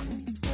Bye.